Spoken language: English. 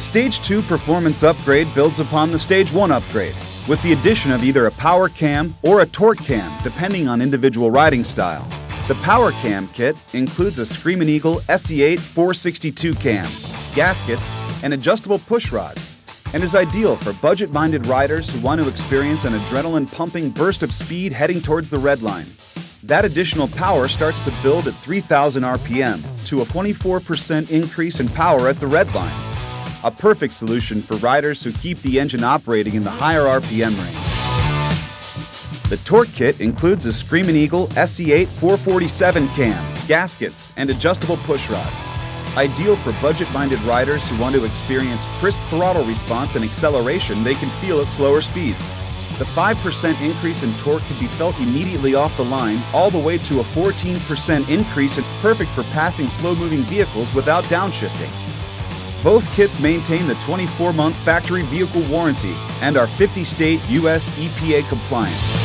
Stage 2 performance upgrade builds upon the Stage 1 upgrade, with the addition of either a power cam or a torque cam, depending on individual riding style. The Power Cam kit includes a Screamin' Eagle SE8 462 cam, gaskets, and adjustable push rods, and is ideal for budget minded riders who want to experience an adrenaline pumping burst of speed heading towards the red line. That additional power starts to build at 3000 RPM to a 24% increase in power at the red line. A perfect solution for riders who keep the engine operating in the higher RPM range. The torque kit includes a Screamin' Eagle SE8 447 cam, gaskets, and adjustable push rods. Ideal for budget-minded riders who want to experience crisp throttle response and acceleration they can feel at slower speeds. The 5% increase in torque can be felt immediately off the line, all the way to a 14% increase and perfect for passing slow-moving vehicles without downshifting. Both kits maintain the 24-month factory vehicle warranty and are 50-state US EPA compliant.